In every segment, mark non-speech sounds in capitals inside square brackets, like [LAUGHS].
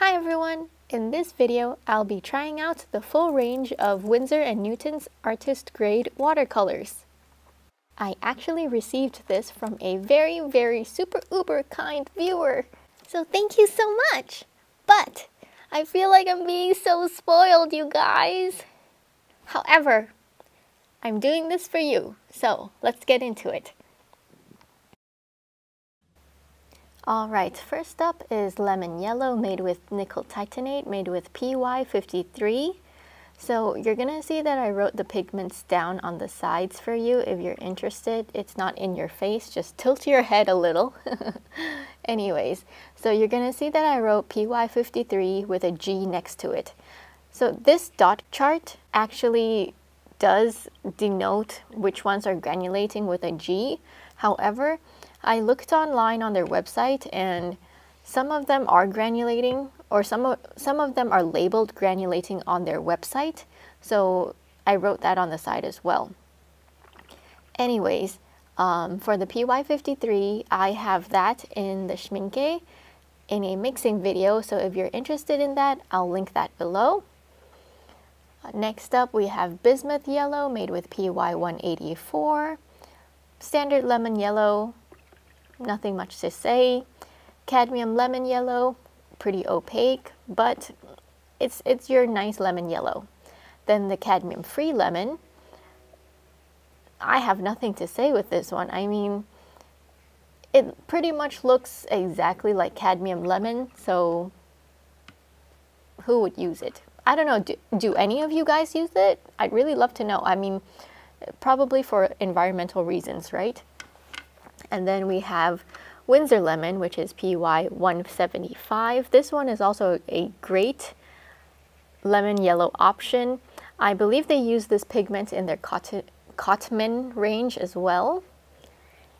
Hi everyone! In this video, I'll be trying out the full range of Winsor & Newton's Artist Grade watercolors. I actually received this from a very, very super uber kind viewer. So thank you so much! But I feel like I'm being so spoiled, you guys. However, I'm doing this for you, so let's get into it. Alright, first up is lemon yellow made with nickel titanate, made with PY53. So you're going to see that I wrote the pigments down on the sides for you if you're interested. It's not in your face, just tilt your head a little. [LAUGHS] Anyways, so you're going to see that I wrote PY53 with a G next to it. So this dot chart actually does denote which ones are granulating with a G. However, I looked online on their website and some of them are granulating or some of, some of them are labeled granulating on their website. So I wrote that on the side as well. Anyways, um, for the PY53, I have that in the Schmincke in a mixing video. So if you're interested in that, I'll link that below. Next up, we have bismuth yellow made with PY184, standard lemon yellow, nothing much to say. Cadmium lemon yellow, pretty opaque, but it's, it's your nice lemon yellow. Then the cadmium free lemon, I have nothing to say with this one. I mean, it pretty much looks exactly like cadmium lemon, so who would use it? I don't know, do, do any of you guys use it? I'd really love to know. I mean, probably for environmental reasons, right? And then we have Winsor Lemon, which is PY 175. This one is also a great lemon yellow option. I believe they use this pigment in their cotton, Cotman range as well.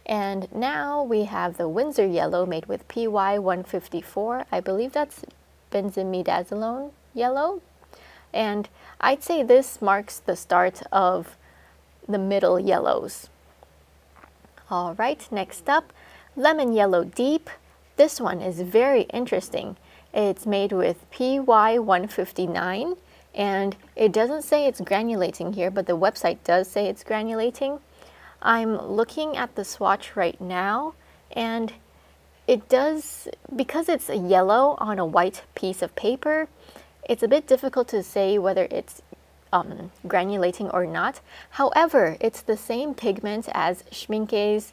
And now we have the Winsor Yellow made with PY 154. I believe that's benzimidazolone yellow. And I'd say this marks the start of the middle yellows. All right, next up, Lemon Yellow Deep. This one is very interesting. It's made with PY159 and it doesn't say it's granulating here, but the website does say it's granulating. I'm looking at the swatch right now and it does, because it's yellow on a white piece of paper, it's a bit difficult to say whether it's um, granulating or not. However, it's the same pigment as Schmincke's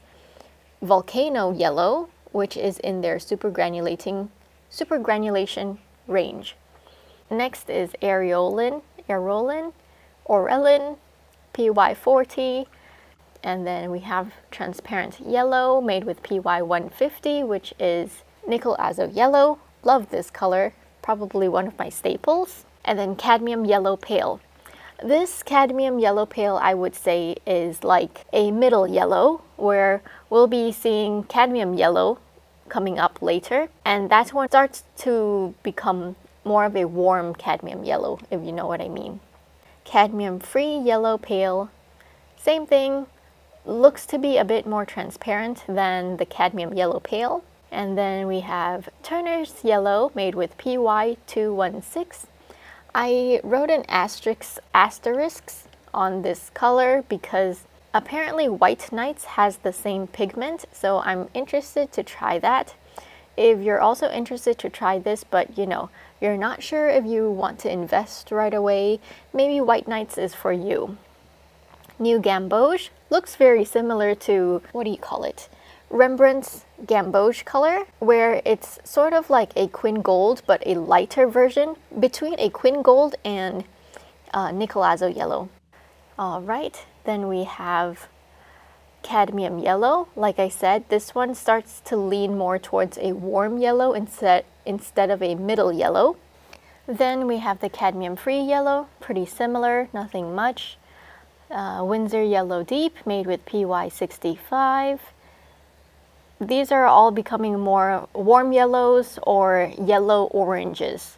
Volcano Yellow, which is in their super granulating, super granulation range. Next is Areolin, Aerolin, Orelin, PY40, and then we have transparent yellow made with PY150, which is nickel azo yellow. Love this color, probably one of my staples. And then cadmium yellow pale. This cadmium yellow pale I would say is like a middle yellow where we'll be seeing cadmium yellow coming up later and that one starts to become more of a warm cadmium yellow if you know what I mean. Cadmium free yellow pale, same thing, looks to be a bit more transparent than the cadmium yellow pale. And then we have Turner's Yellow made with PY216 I wrote an asterisk asterisks on this color because apparently White Nights has the same pigment, so I'm interested to try that. If you're also interested to try this, but you know, you're not sure if you want to invest right away, maybe White Nights is for you. New Gamboge looks very similar to, what do you call it? Rembrandt's gamboge color, where it's sort of like a quin gold, but a lighter version between a quin gold and uh, nickel azo yellow. All right, then we have cadmium yellow. Like I said, this one starts to lean more towards a warm yellow instead, instead of a middle yellow. Then we have the cadmium free yellow, pretty similar, nothing much. Uh, Winsor Yellow Deep made with PY65 these are all becoming more warm yellows or yellow oranges.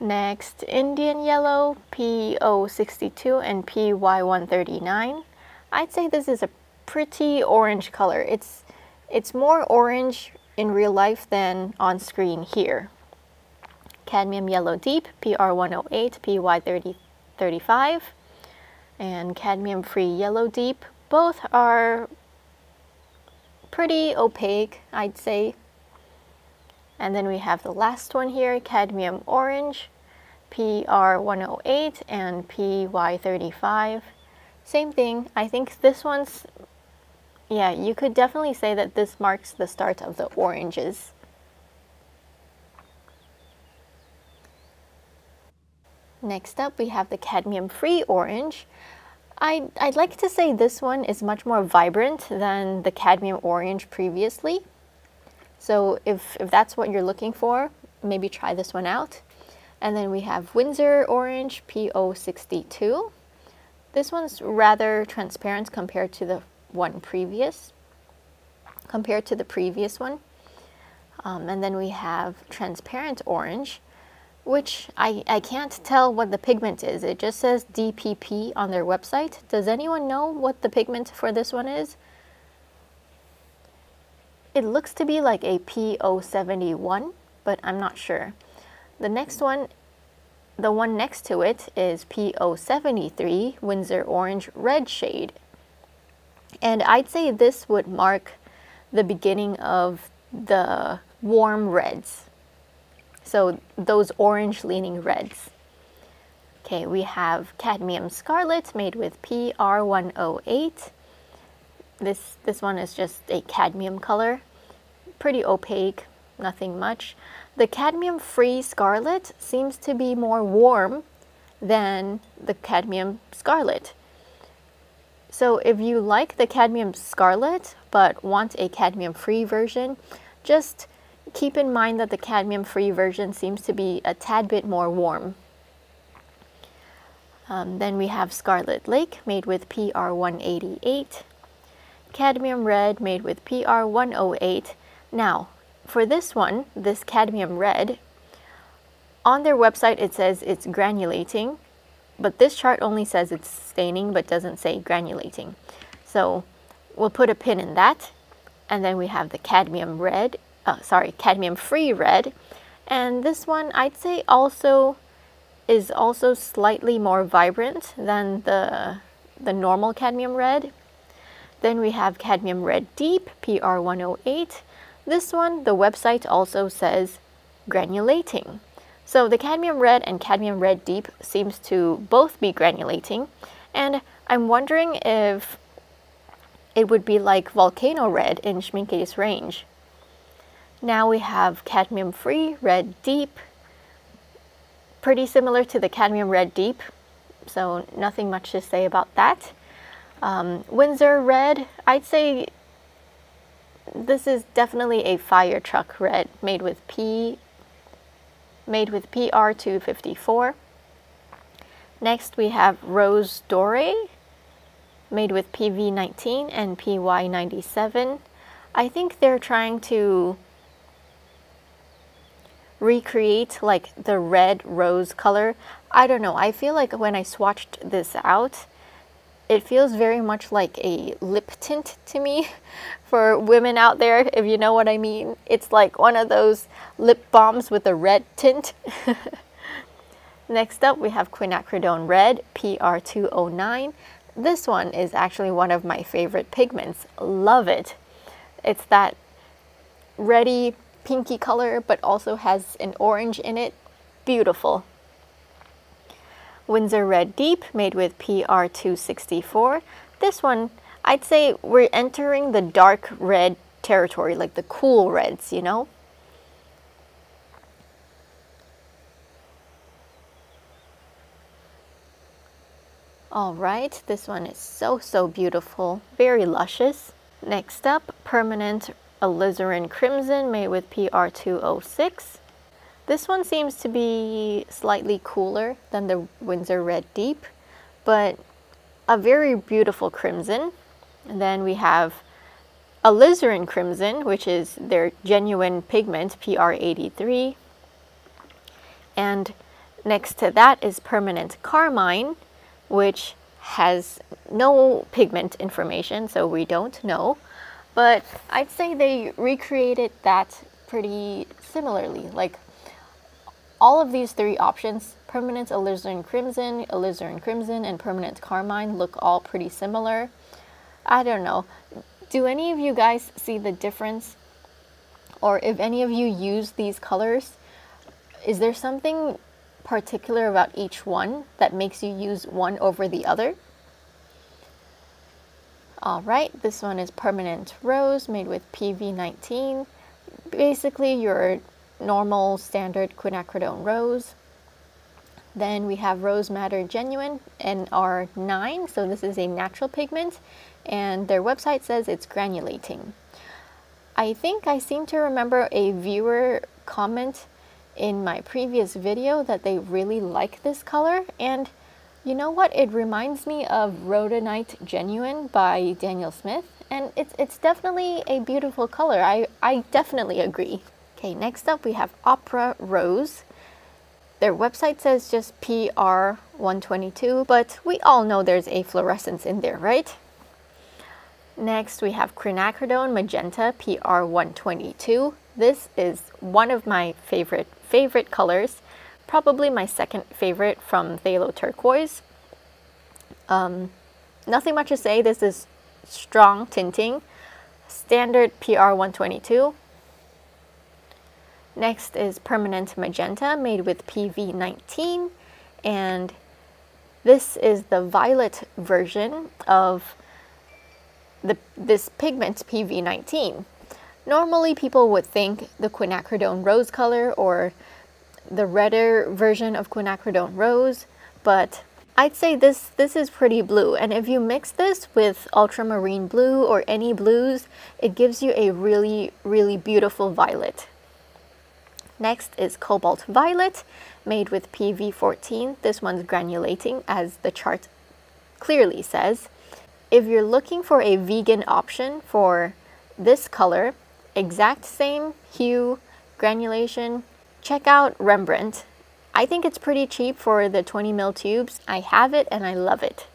Next, Indian yellow, PO62 and PY139. I'd say this is a pretty orange color. It's, it's more orange in real life than on screen here. cadmium yellow deep, PR108, PY3035, and cadmium free yellow deep. Both are pretty opaque, I'd say. And then we have the last one here, cadmium orange, PR108 and PY35. Same thing, I think this one's, yeah, you could definitely say that this marks the start of the oranges. Next up, we have the cadmium-free orange. I'd, I'd like to say this one is much more vibrant than the cadmium orange previously. So if, if that's what you're looking for, maybe try this one out. And then we have Winsor Orange PO62. This one's rather transparent compared to the one previous, compared to the previous one. Um, and then we have Transparent Orange which I, I can't tell what the pigment is. It just says DPP on their website. Does anyone know what the pigment for this one is? It looks to be like a PO71, but I'm not sure. The next one, the one next to it is PO73, Winsor Orange Red shade. And I'd say this would mark the beginning of the warm reds. So those orange leaning reds. Okay, we have cadmium scarlet made with PR108. This, this one is just a cadmium color, pretty opaque, nothing much. The cadmium free scarlet seems to be more warm than the cadmium scarlet. So if you like the cadmium scarlet but want a cadmium free version, just keep in mind that the cadmium-free version seems to be a tad bit more warm. Um, then we have Scarlet Lake made with PR188, Cadmium Red made with PR108. Now, for this one, this Cadmium Red, on their website it says it's granulating, but this chart only says it's staining but doesn't say granulating. So we'll put a pin in that. And then we have the Cadmium Red uh, sorry, cadmium-free red. And this one I'd say also is also slightly more vibrant than the, the normal cadmium red. Then we have cadmium red deep, PR108. This one, the website also says granulating. So the cadmium red and cadmium red deep seems to both be granulating. And I'm wondering if it would be like volcano red in Schmincke's range. Now we have cadmium free, red deep, pretty similar to the cadmium red deep, so nothing much to say about that. Um, Winsor red, I'd say this is definitely a fire truck red made with P made with PR254. Next we have Rose Doré made with PV19 and PY97. I think they're trying to recreate like the red rose color. I don't know. I feel like when I swatched this out, it feels very much like a lip tint to me [LAUGHS] for women out there, if you know what I mean. It's like one of those lip balms with a red tint. [LAUGHS] Next up, we have quinacridone red, PR209. This one is actually one of my favorite pigments. Love it. It's that ready pinky color, but also has an orange in it. Beautiful. Winsor Red Deep, made with PR264. This one, I'd say we're entering the dark red territory, like the cool reds, you know? All right, this one is so, so beautiful, very luscious. Next up, Permanent alizarin crimson made with PR206. This one seems to be slightly cooler than the Winsor Red Deep, but a very beautiful crimson. And then we have alizarin crimson, which is their genuine pigment, PR83. And next to that is permanent carmine, which has no pigment information, so we don't know. But I'd say they recreated that pretty similarly. Like all of these three options, permanent alizarin crimson, alizarin crimson, and permanent carmine look all pretty similar. I don't know. Do any of you guys see the difference? Or if any of you use these colors, is there something particular about each one that makes you use one over the other? All right, this one is permanent rose made with PV19. Basically your normal standard quinacridone rose. Then we have Rose Madder Genuine NR9, so this is a natural pigment, and their website says it's granulating. I think I seem to remember a viewer comment in my previous video that they really like this color, and you know what? It reminds me of Rhodonite Genuine by Daniel Smith, and it's, it's definitely a beautiful color. I, I definitely agree. Okay, next up we have Opera Rose. Their website says just PR122, but we all know there's a fluorescence in there, right? Next we have Quinacridone Magenta PR122. This is one of my favorite, favorite colors probably my second favorite from Phthalo Turquoise. Um, nothing much to say, this is strong tinting, standard PR122. Next is Permanent Magenta made with PV19 and this is the violet version of the, this pigment PV19. Normally people would think the quinacridone rose color or the redder version of quinacridone rose, but I'd say this, this is pretty blue. And if you mix this with ultramarine blue or any blues, it gives you a really, really beautiful violet. Next is Cobalt Violet, made with PV14. This one's granulating, as the chart clearly says. If you're looking for a vegan option for this color, exact same hue, granulation, check out Rembrandt. I think it's pretty cheap for the 20 ml tubes. I have it and I love it.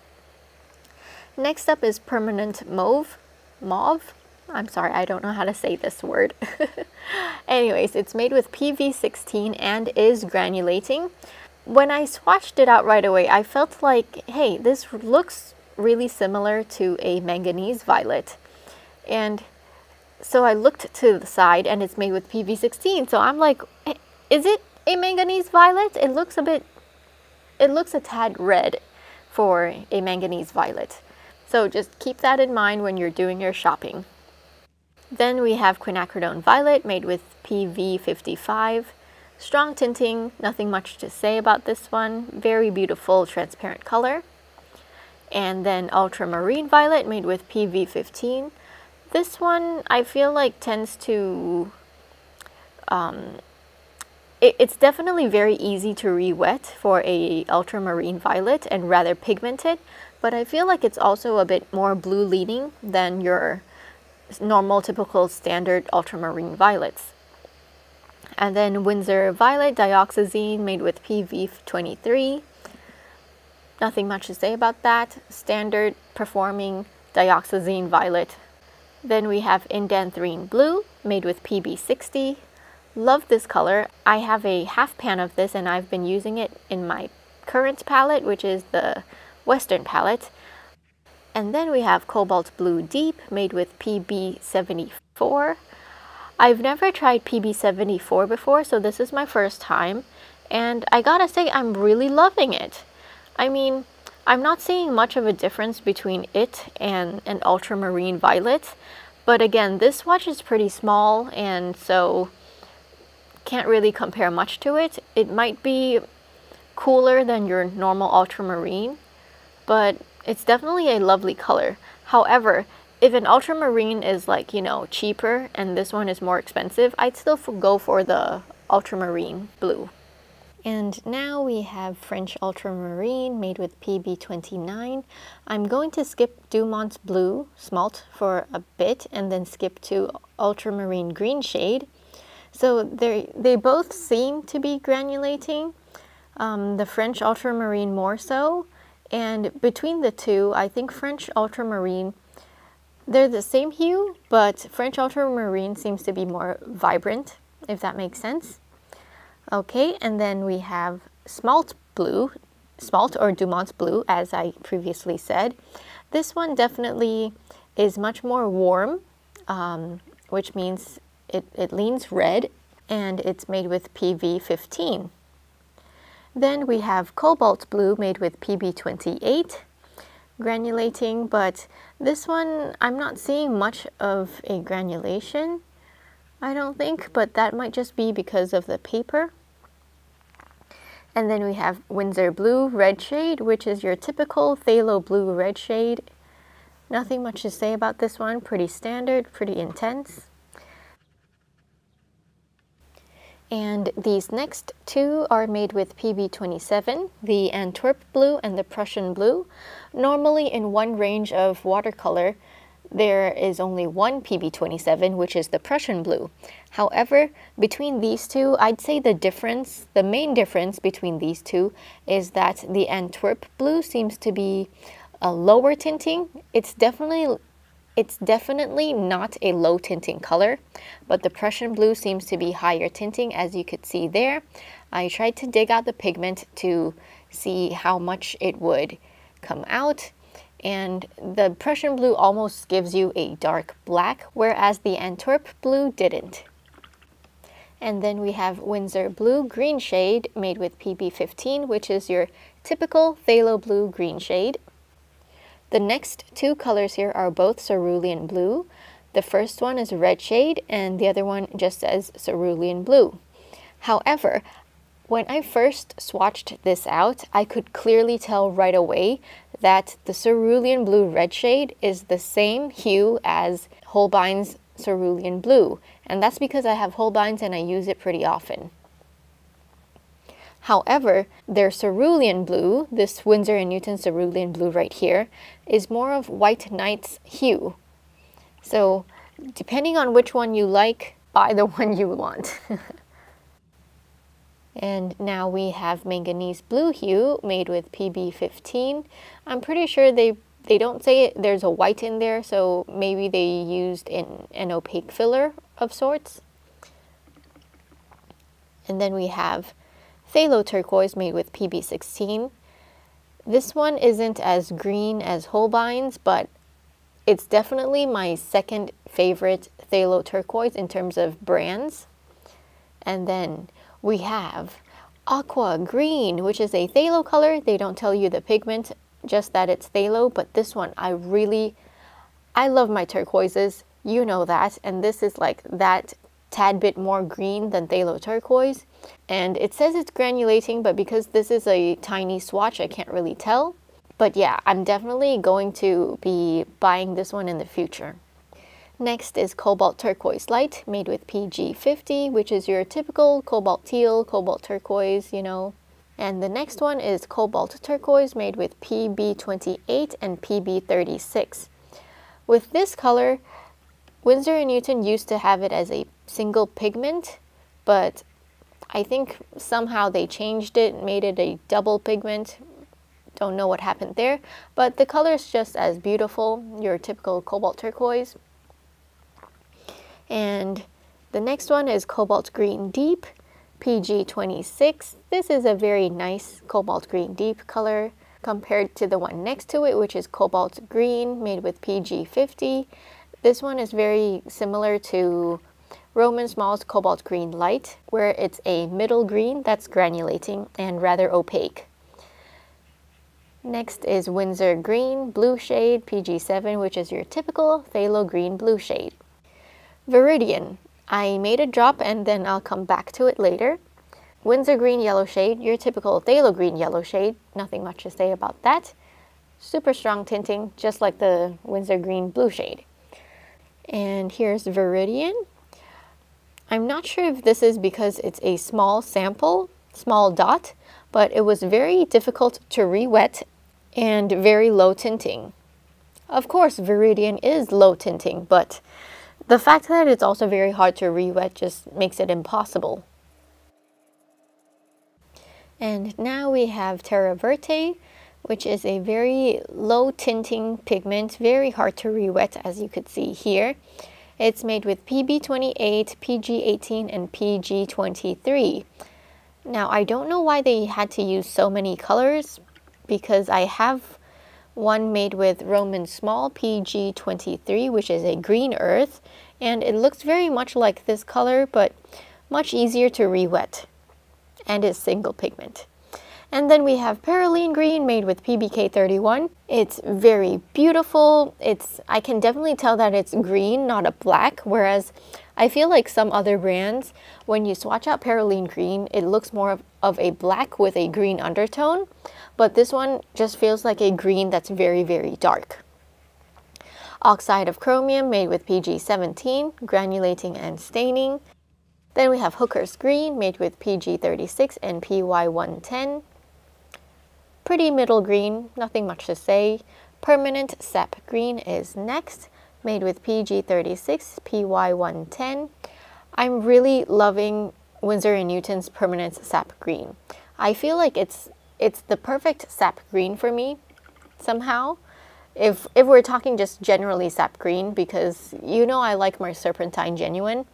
Next up is Permanent Mauve. Mauve? I'm sorry, I don't know how to say this word. [LAUGHS] Anyways, it's made with PV16 and is granulating. When I swatched it out right away, I felt like, hey, this looks really similar to a manganese violet. And so I looked to the side and it's made with PV16. So I'm like, eh, is it a manganese violet? It looks a bit, it looks a tad red for a manganese violet. So just keep that in mind when you're doing your shopping. Then we have quinacridone violet made with PV55. Strong tinting, nothing much to say about this one. Very beautiful transparent color. And then ultramarine violet made with PV15. This one I feel like tends to um, it, it's definitely very easy to re-wet for a ultramarine violet and rather pigmented, but I feel like it's also a bit more blue leaning than your normal typical standard ultramarine violets. And then Winsor Violet Dioxazine made with PV23. Nothing much to say about that. Standard performing dioxazine violet. Then we have Indanthrene Blue made with PB60. Love this color. I have a half pan of this and I've been using it in my current palette, which is the Western palette. And then we have Cobalt Blue Deep made with PB74. I've never tried PB74 before, so this is my first time. And I gotta say, I'm really loving it. I mean, I'm not seeing much of a difference between it and an ultramarine violet. But again, this swatch is pretty small, and so can't really compare much to it. It might be cooler than your normal ultramarine, but it's definitely a lovely color. However, if an ultramarine is like, you know, cheaper and this one is more expensive, I'd still go for the ultramarine blue. And now we have French ultramarine made with PB29. I'm going to skip Dumont's blue smalt for a bit and then skip to ultramarine green shade. So they they both seem to be granulating. Um, the French ultramarine more so, and between the two, I think French ultramarine they're the same hue, but French ultramarine seems to be more vibrant, if that makes sense. Okay, and then we have Smalt Blue, Smalt or Dumont Blue, as I previously said. This one definitely is much more warm, um, which means it, it leans red, and it's made with PV15. Then we have Cobalt Blue made with PB28 granulating, but this one I'm not seeing much of a granulation, I don't think, but that might just be because of the paper. And then we have Winsor Blue Red Shade, which is your typical Phthalo Blue Red Shade. Nothing much to say about this one, pretty standard, pretty intense. And these next two are made with PB27, the Antwerp Blue and the Prussian Blue. Normally in one range of watercolor, there is only one PB27, which is the Prussian Blue. However, between these two, I'd say the difference, the main difference between these two is that the Antwerp Blue seems to be a lower tinting. It's definitely it's definitely not a low tinting color, but the Prussian blue seems to be higher tinting as you could see there. I tried to dig out the pigment to see how much it would come out and the Prussian blue almost gives you a dark black, whereas the Antwerp blue didn't. And then we have Winsor Blue Green Shade made with PB15, which is your typical phthalo blue green shade. The next two colors here are both cerulean blue. The first one is a red shade and the other one just says cerulean blue. However, when I first swatched this out, I could clearly tell right away that the cerulean blue red shade is the same hue as Holbein's cerulean blue. And that's because I have Holbein's and I use it pretty often. However, their cerulean blue, this Winsor & Newton cerulean blue right here, is more of White Nights' hue. So depending on which one you like, buy the [LAUGHS] one you want. [LAUGHS] and now we have manganese blue hue made with PB15. I'm pretty sure they they don't say it, there's a white in there, so maybe they used an, an opaque filler of sorts. And then we have phthalo turquoise made with PB16. This one isn't as green as Holbein's, but it's definitely my second favorite phthalo turquoise in terms of brands. And then we have aqua green, which is a phthalo color. They don't tell you the pigment, just that it's phthalo, but this one I really, I love my turquoises. You know that. And this is like that tad bit more green than phthalo turquoise. And it says it's granulating, but because this is a tiny swatch, I can't really tell. But yeah, I'm definitely going to be buying this one in the future. Next is Cobalt Turquoise Light, made with PG50, which is your typical cobalt teal, cobalt turquoise, you know. And the next one is Cobalt Turquoise, made with PB28 and PB36. With this color, Winsor & Newton used to have it as a single pigment, but I think somehow they changed it, made it a double pigment. Don't know what happened there, but the color is just as beautiful, your typical cobalt turquoise. And the next one is Cobalt Green Deep, PG26. This is a very nice cobalt green deep color compared to the one next to it, which is Cobalt Green, made with PG50. This one is very similar to Roman Szmal's Cobalt Green Light, where it's a middle green that's granulating and rather opaque. Next is Winsor Green Blue Shade PG7, which is your typical phthalo green blue shade. Viridian. I made a drop and then I'll come back to it later. Winsor Green Yellow Shade, your typical phthalo green yellow shade. Nothing much to say about that. Super strong tinting, just like the Winsor Green Blue Shade. And here's Viridian. I'm not sure if this is because it's a small sample, small dot, but it was very difficult to re-wet and very low tinting. Of course, Viridian is low tinting, but the fact that it's also very hard to re-wet just makes it impossible. And now we have Terra Verte, which is a very low tinting pigment, very hard to re-wet as you could see here. It's made with PB28, PG18, and PG23. Now I don't know why they had to use so many colors because I have one made with Roman Szmal PG23 which is a green earth and it looks very much like this color but much easier to re-wet and is single pigment. And then we have Perylene Green made with PBK31. It's very beautiful. It's I can definitely tell that it's green, not a black, whereas I feel like some other brands, when you swatch out Perylene Green, it looks more of, of a black with a green undertone, but this one just feels like a green that's very, very dark. Oxide of chromium made with PG17, granulating and staining. Then we have Hooker's Green made with PG36 and PY110. Pretty middle green, nothing much to say. Permanent Sap Green is next, made with PG36, PY110. I'm really loving Winsor & Newton's Permanent Sap Green. I feel like it's it's the perfect sap green for me somehow. If, if we're talking just generally sap green, because you know I like my Serpentine Genuine,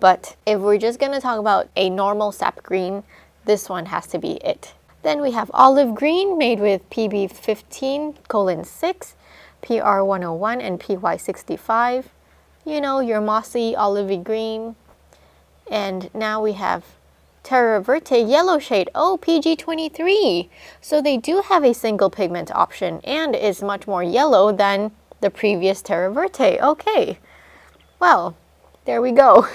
but if we're just going to talk about a normal sap green, this one has to be it. Then we have olive green made with PB15 colon 6, PR101 and PY65. You know, your mossy olivey green. And now we have Terra Verte yellow shade, oh, PG23. So they do have a single pigment option and is much more yellow than the previous Terra Verte. Okay, well, there we go.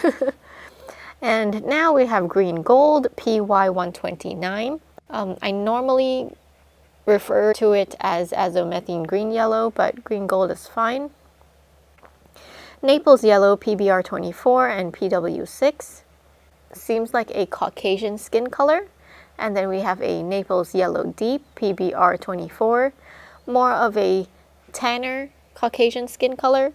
[LAUGHS] and now we have green gold, PY129. Um, I normally refer to it as azomethine green yellow, but green gold is fine. Naples yellow PBR24 and PW6 seems like a Caucasian skin color. And then we have a Naples yellow deep PBR24, more of a tanner Caucasian skin color.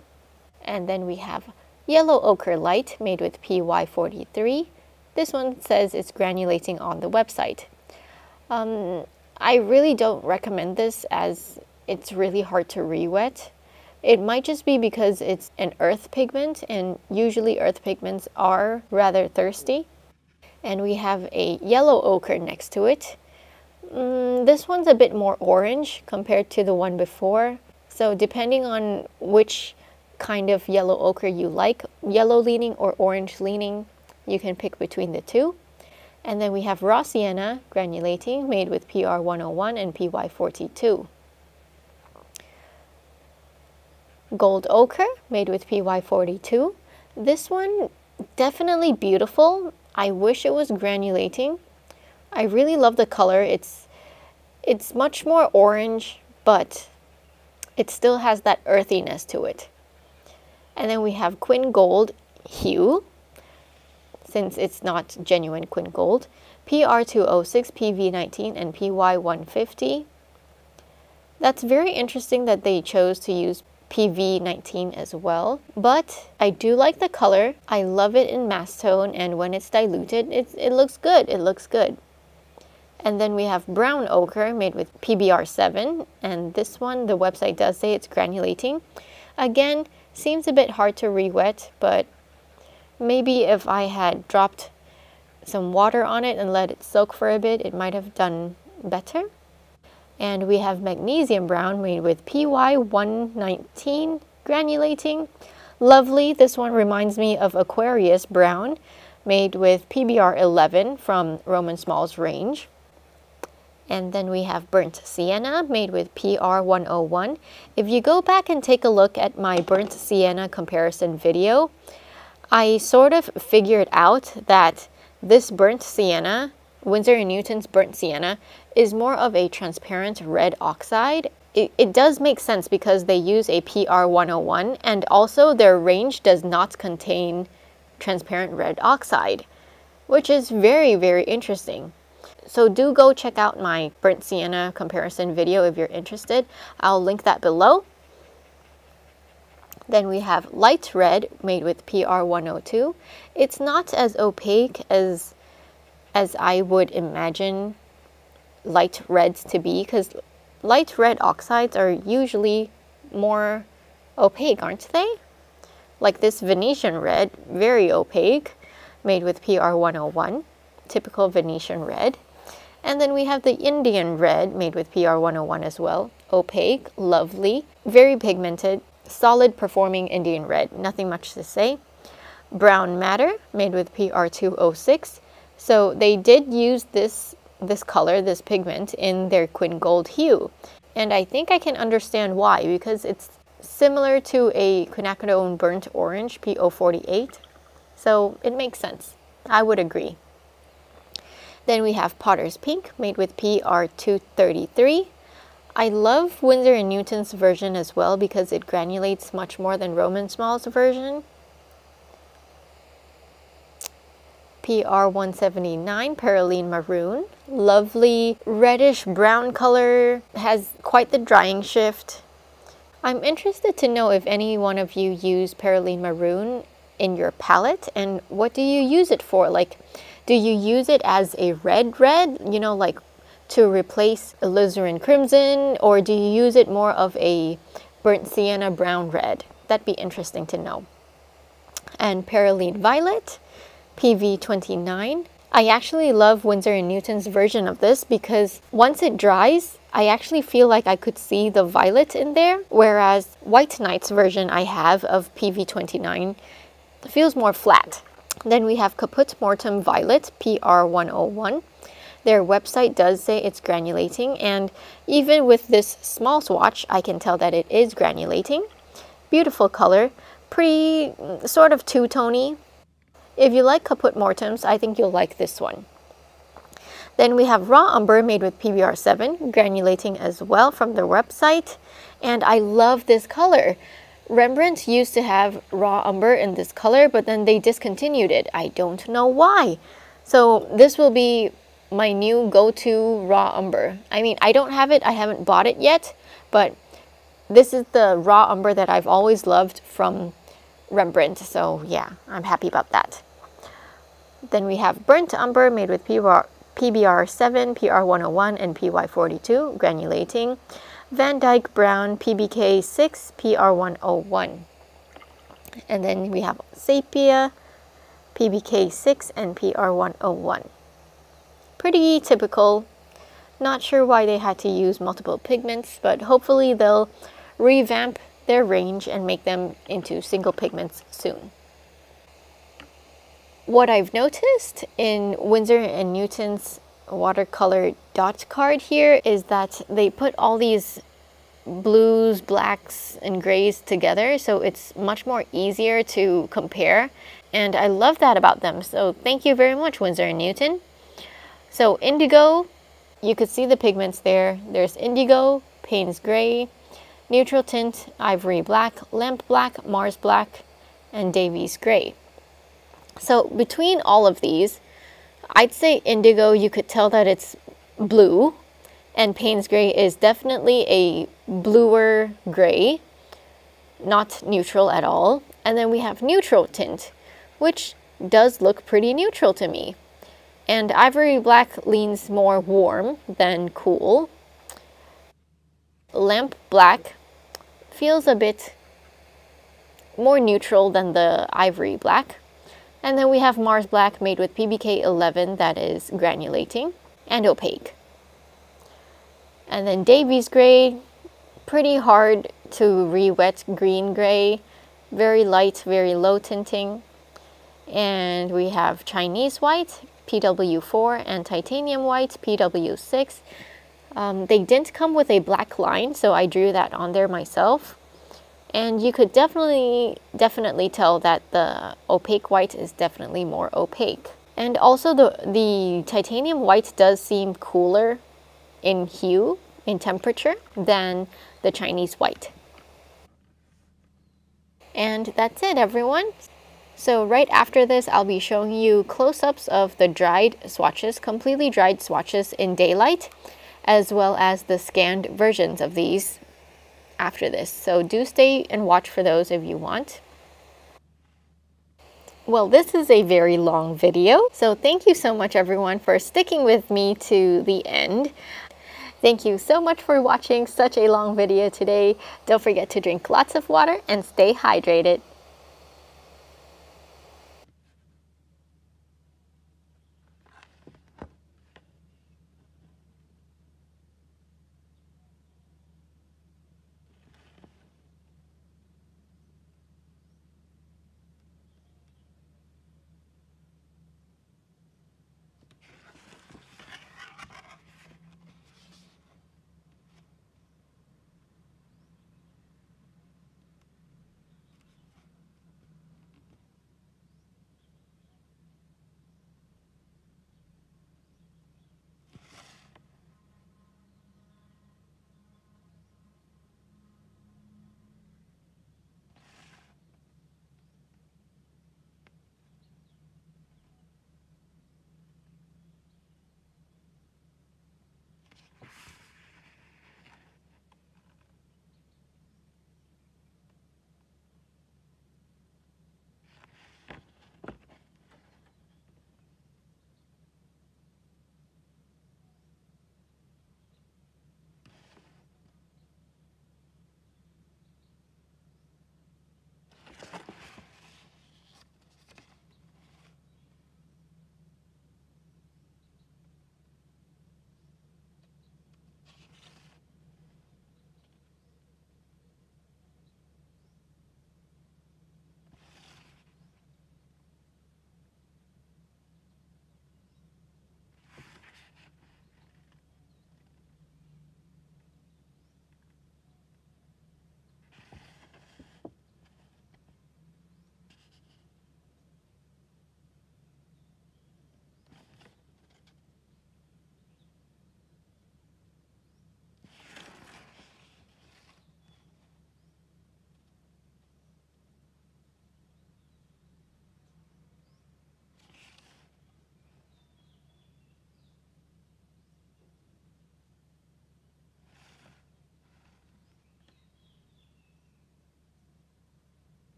And then we have yellow ochre light made with PY43. This one says it's granulating on the website. Um, I really don't recommend this as it's really hard to re-wet. It might just be because it's an earth pigment and usually earth pigments are rather thirsty. And we have a yellow ochre next to it. Mm, this one's a bit more orange compared to the one before. So depending on which kind of yellow ochre you like, yellow leaning or orange leaning, you can pick between the two. And then we have raw sienna granulating made with PR101 and PY42. Gold ochre made with PY42. This one definitely beautiful. I wish it was granulating. I really love the color. It's it's much more orange, but it still has that earthiness to it. And then we have Quin Gold Hue since it's not genuine Quin Gold, PR206, PV19, and PY150. That's very interesting that they chose to use PV19 as well, but I do like the color. I love it in mass tone and when it's diluted, it's, it looks good. It looks good. And then we have brown ochre made with PBR7 and this one, the website does say it's granulating. Again, seems a bit hard to re-wet, but Maybe if I had dropped some water on it and let it soak for a bit, it might have done better. And we have magnesium brown made with PY119 granulating. Lovely, this one reminds me of Aquarius brown made with PBR11 from Roman Szmal's range. And then we have burnt sienna made with PR101. If you go back and take a look at my burnt sienna comparison video, I sort of figured out that this burnt sienna, Winsor & Newton's burnt sienna, is more of a transparent red oxide. It, it does make sense because they use a PR101 and also their range does not contain transparent red oxide, which is very, very interesting. So do go check out my burnt sienna comparison video if you're interested. I'll link that below. Then we have light red made with PR102. It's not as opaque as, as I would imagine light reds to be because light red oxides are usually more opaque, aren't they? Like this Venetian red, very opaque, made with PR101. typical Venetian red. And then we have the Indian red made with PR101 as well. Opaque, lovely, very pigmented, solid performing Indian red, nothing much to say. Brown Madder made with PR206. So they did use this, this color, this pigment in their Quin Gold hue. And I think I can understand why because it's similar to a quinacridone burnt orange PO48. So it makes sense. I would agree. Then we have Potter's Pink made with PR233. I love Winsor & Newton's version as well because it granulates much more than Roman Szmal's version. PR179 Perylene Maroon. Lovely reddish brown color, has quite the drying shift. I'm interested to know if any one of you use Perylene Maroon in your palette and what do you use it for? Like, do you use it as a red red, you know, like to replace alizarin crimson, or do you use it more of a burnt sienna brown red? That'd be interesting to know. And Perylene Violet, PV29. I actually love Winsor & Newton's version of this because once it dries, I actually feel like I could see the violet in there, whereas White Nights' version I have of PV29 feels more flat. Then we have Caput Mortuum Violet PR101. Their website does say it's granulating and even with this small swatch I can tell that it is granulating. Beautiful color, pretty mm, sort of two-tony. If you like Caput Mortuums, I think you'll like this one. Then we have raw umber made with PBR7, granulating as well from their website. And I love this color. Rembrandt used to have raw umber in this color, but then they discontinued it. I don't know why. So this will be my new go-to raw umber. I mean, I don't have it. I haven't bought it yet, but this is the raw umber that I've always loved from Rembrandt. So yeah, I'm happy about that. Then we have burnt umber made with PBR, PBR7, PR101, and PY42 granulating. Van Dyke Brown PBK6, PR101. And then we have Sepia, PBK6, and PR101. Pretty typical. Not sure why they had to use multiple pigments, but hopefully they'll revamp their range and make them into single pigments soon. What I've noticed in Winsor and Newton's watercolor dot card here is that they put all these blues, blacks, and grays together so it's much more easier to compare and I love that about them. So thank you very much Winsor Newton. So indigo, you could see the pigments there. There's indigo, Payne's gray, neutral tint, ivory black, lamp black, Mars black, and Davy's gray. So between all of these, I'd say indigo, you could tell that it's blue, and Payne's gray is definitely a bluer gray, not neutral at all. And then we have neutral tint, which does look pretty neutral to me. And ivory black leans more warm than cool. Lamp black feels a bit more neutral than the ivory black. And then we have Mars Black made with PBK11 that is granulating and opaque. And then Davy's Gray, pretty hard to re-wet green gray, very light, very low tinting. And we have Chinese White, PW4, and Titanium White, PW6. Um, they didn't come with a black line, so I drew that on there myself. And you could definitely definitely tell that the opaque white is definitely more opaque. And also the the titanium white does seem cooler in hue in temperature than the Chinese white. And that's it everyone so right after this I'll be showing you close-ups of the dried swatches completely dried swatches in daylight as well as the scanned versions of these after this. So do stay and watch for those if you want. Well, this is a very long video, so thank you so much everyone for sticking with me to the end. Thank you so much for watching such a long video today. Don't forget to drink lots of water and stay hydrated.